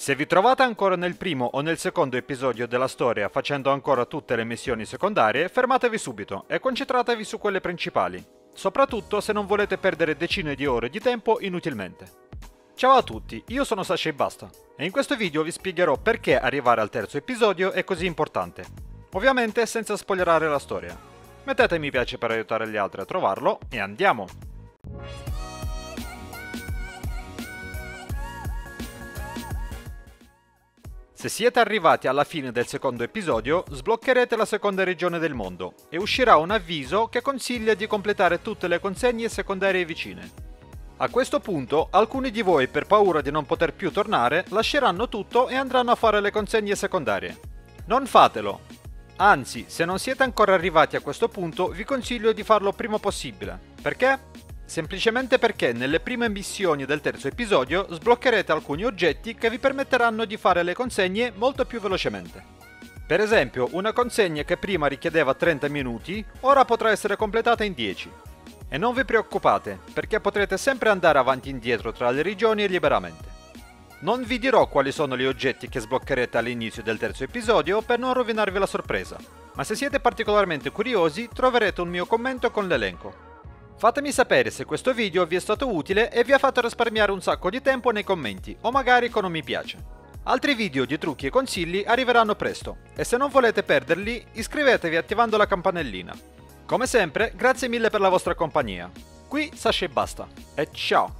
Se vi trovate ancora nel primo o nel secondo episodio della storia facendo ancora tutte le missioni secondarie, fermatevi subito e concentratevi su quelle principali, soprattutto se non volete perdere decine di ore di tempo inutilmente. Ciao a tutti, io sono Sasha e basta, e in questo video vi spiegherò perché arrivare al terzo episodio è così importante. Ovviamente senza spoilerare la storia. Mettete mi piace per aiutare gli altri a trovarlo e andiamo! Se siete arrivati alla fine del secondo episodio, sbloccherete la seconda regione del mondo e uscirà un avviso che consiglia di completare tutte le consegne secondarie vicine. A questo punto, alcuni di voi per paura di non poter più tornare, lasceranno tutto e andranno a fare le consegne secondarie. Non fatelo! Anzi, se non siete ancora arrivati a questo punto, vi consiglio di farlo prima possibile. Perché? Semplicemente perché nelle prime missioni del terzo episodio sbloccherete alcuni oggetti che vi permetteranno di fare le consegne molto più velocemente. Per esempio, una consegna che prima richiedeva 30 minuti, ora potrà essere completata in 10. E non vi preoccupate, perché potrete sempre andare avanti e indietro tra le regioni liberamente. Non vi dirò quali sono gli oggetti che sbloccherete all'inizio del terzo episodio per non rovinarvi la sorpresa, ma se siete particolarmente curiosi troverete un mio commento con l'elenco. Fatemi sapere se questo video vi è stato utile e vi ha fatto risparmiare un sacco di tempo nei commenti o magari con un mi piace. Altri video di trucchi e consigli arriveranno presto e se non volete perderli iscrivetevi attivando la campanellina. Come sempre, grazie mille per la vostra compagnia. Qui Sasha e basta e ciao!